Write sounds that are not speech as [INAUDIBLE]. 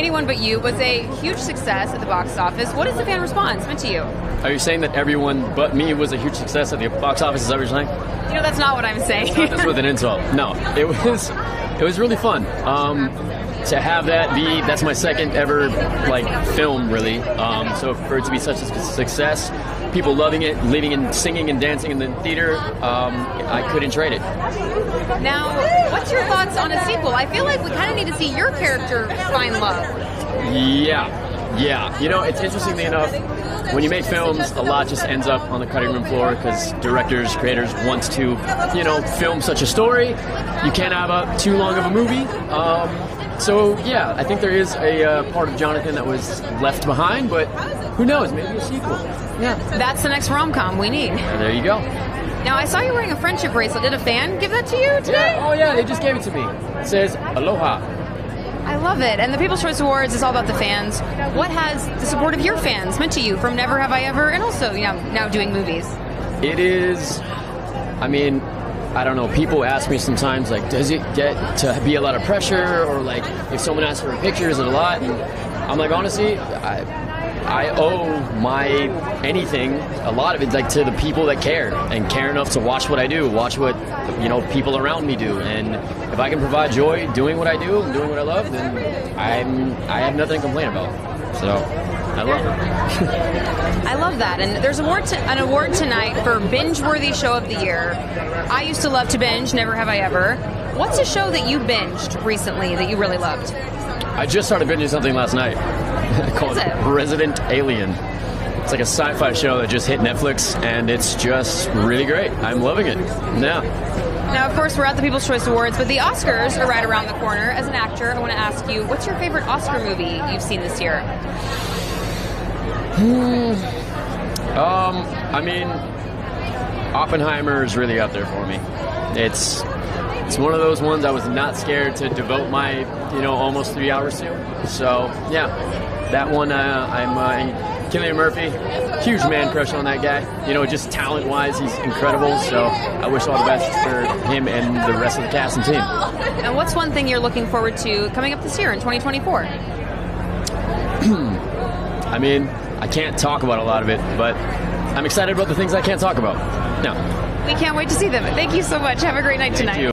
Anyone But You was a huge success at the box office. What is the fan response meant to you? Are you saying that everyone but me was a huge success at the box office? Is that what you're saying? You know, that's not what I'm saying. That's with an insult. [LAUGHS] No, it was it was really fun. Um, to have that be that's my second ever like film really. Um, so for it to be such a success, people loving it, living and singing and dancing in the theater, um, I couldn't trade it. Now, what's your thoughts on a sequel? I feel like we kind of need to see your character find love. Yeah, yeah. You know, it's interestingly enough, when you make films, a lot just ends up on the cutting room floor because directors, creators want to, you know, film such a story. You can't have a too long of a movie. Um, so yeah, I think there is a uh, part of Jonathan that was left behind, but who knows? Maybe a sequel. Yeah, That's the next rom com we need. and there you go. Now, I saw you wearing a friendship bracelet. Did a fan give that to you today? Yeah. Oh yeah, they just gave it to me. It says Aloha. I love it. And the People's Choice Awards is all about the fans. What has the support of your fans meant to you from Never Have I Ever and also, you know, now doing movies? It is. I mean, I don't know. People ask me sometimes, like, does it get to be a lot of pressure, or like, if someone asks for a picture, is it a lot? And I'm like, honestly, I. I owe my anything, a lot of it, like to the people that care and care enough to watch what I do, watch what you know people around me do, and if I can provide joy doing what I do and doing what I love, then I'm I have nothing to complain about. So I love it. I love that. And there's award to, an award tonight for binge worthy show of the year. I used to love to binge, never have I ever. What's a show that you binged recently that you really loved? I just started binging something last night [LAUGHS] called it? Resident Alien. It's like a sci-fi show that just hit Netflix, and it's just really great. I'm loving it. Yeah. Now, of course, we're at the People's Choice Awards, but the Oscars are right around the corner. As an actor, I want to ask you, what's your favorite Oscar movie you've seen this year? [SIGHS] Um, I mean, Oppenheimer is really up there for me. It's it's one of those ones I was not scared to devote my you know almost three hours to. So yeah, that one uh, I'm uh, Cillian Murphy, huge man crush on that guy. You know, just talent wise, he's incredible. So I wish all the best for him and the rest of the cast and team. And what's one thing you're looking forward to coming up this year in 2024? [CLEARS THROAT] I mean, I can't talk about a lot of it, but I'm excited about the things I can't talk about. No. We can't wait to see them. Thank you so much. Have a great night tonight. you.